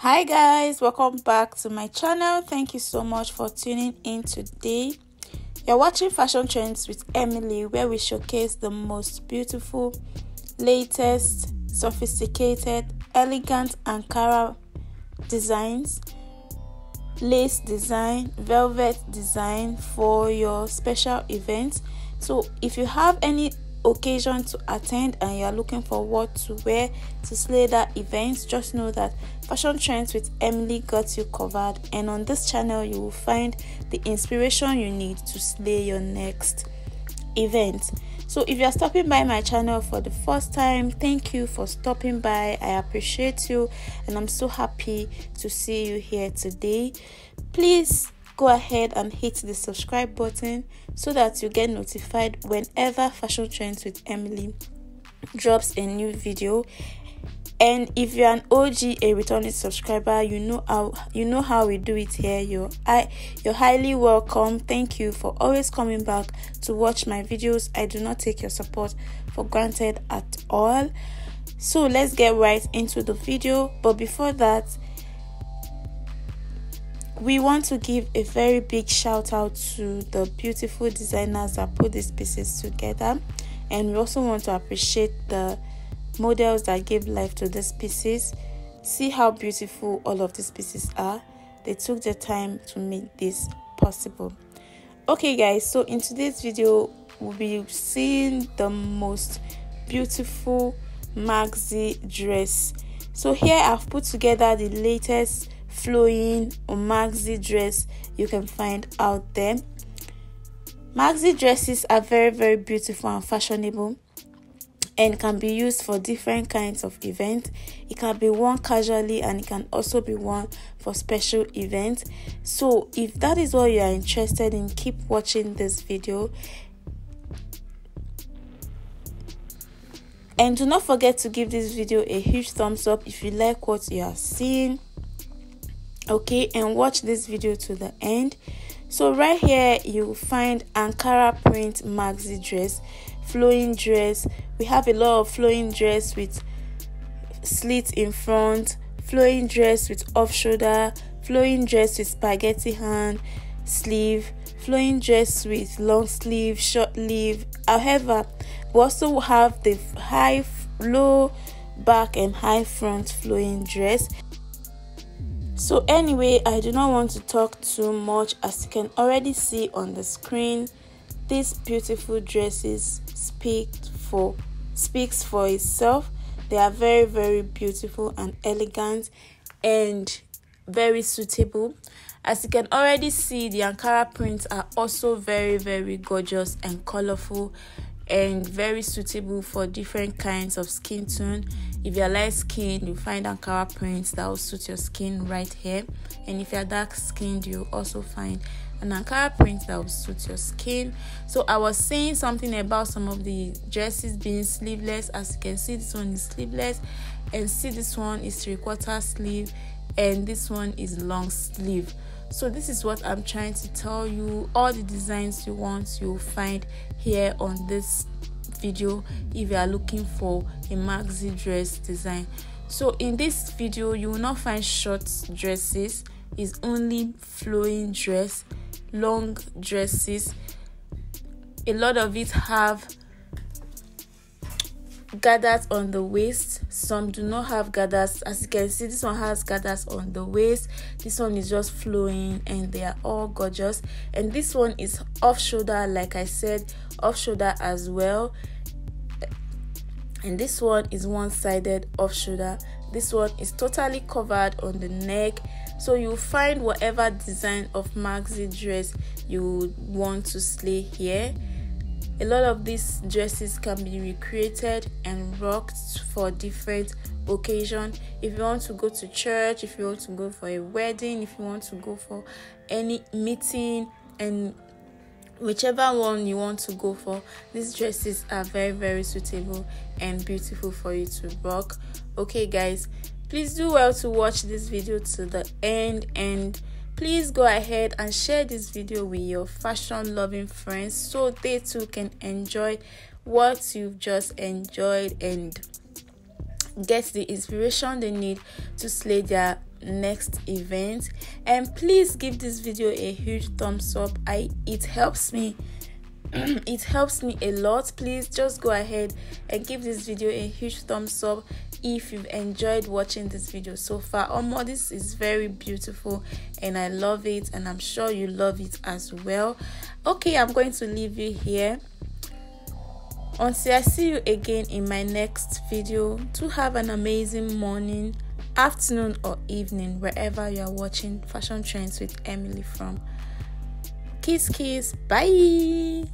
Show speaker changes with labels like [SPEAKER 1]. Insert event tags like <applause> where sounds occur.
[SPEAKER 1] Hi guys, welcome back to my channel. Thank you so much for tuning in today. You're watching Fashion Trends with Emily, where we showcase the most beautiful, latest, sophisticated, elegant Ankara designs, lace design, velvet design for your special events. So, if you have any occasion to attend and you're looking for what to wear to slay that event, just know that Fashion Trends with Emily got you covered. And on this channel, you will find the inspiration you need to slay your next event. So, if you're stopping by my channel for the first time, thank you for stopping by. I appreciate you, and I'm so happy to see you here today. Please go ahead and hit the subscribe button so that you get notified whenever Fashion Trends with Emily drops a new video. And if you're an OG, a returning subscriber, you know how you know how we do it here. You're I you're highly welcome. Thank you for always coming back to watch my videos. I do not take your support for granted at all. So let's get right into the video. But before that, we want to give a very big shout out to the beautiful designers that put these pieces together. And we also want to appreciate the models that gave life to these pieces. See how beautiful all of these pieces are. They took the time to make this possible. Okay guys so in today's video we'll be seeing the most beautiful maxi dress. So here i've put together the latest flowing or maxi dress you can find out there. Maxi dresses are very, very beautiful and fashionable and can be used for different kinds of events. It can be worn casually and it can also be worn for special events. So, if that is what you are interested in, keep watching this video. And do not forget to give this video a huge thumbs up if you like what you are seeing okay and watch this video to the end. So right here you find ankara print maxi dress flowing dress. We have a lot of flowing dress with slits in front flowing dress with off shoulder flowing dress with spaghetti hand sleeve flowing dress with long sleeve short sleeve. However we also have the high low back and high front flowing dress so anyway i do not want to talk too much. As you can already see on the screen these beautiful dresses speak for speaks for itself. They are very very beautiful and elegant and very suitable. As you can already see the ankara prints are also very very gorgeous and colorful and very suitable for different kinds of skin tone. If you're light skinned, you find an Ankara prints that will suit your skin right here. And if you're dark skinned, you also find an Ankara print that will suit your skin. So I was saying something about some of the dresses being sleeveless. As you can see, this one is sleeveless, and see this one is three quarter sleeve, and this one is long sleeve so this is what i'm trying to tell you all the designs you want you'll find here on this video if you are looking for a maxi dress design. So in this video you will not find short dresses. It's only flowing dress long dresses. A lot of it have gathers on the waist. Some do not have gathers. As you can see this one has gathers on the waist. This one is just flowing and they are all gorgeous. And this one is off shoulder like i said off shoulder as well. And this one is one-sided off shoulder. This one is totally covered on the neck. So you find whatever design of maxi dress you want to slay here a lot of these dresses can be recreated and rocked for different occasions. If you want to go to church, if you want to go for a wedding, if you want to go for any meeting, and whichever one you want to go for, these dresses are very, very suitable and beautiful for you to rock. Okay, guys, please do well to watch this video to the end and please go ahead and share this video with your fashion loving friends so they too can enjoy what you've just enjoyed and get the inspiration they need to slay their next event. And please give this video a huge thumbs up. I it helps me <clears throat> it helps me a lot. Please just go ahead and give this video a huge thumbs up if you've enjoyed watching this video so far. Oh this is very beautiful and i love it and i'm sure you love it as well. Okay i'm going to leave you here. Until i see you again in my next video to have an amazing morning afternoon or evening wherever you are watching fashion trends with emily from. Kiss kiss. Bye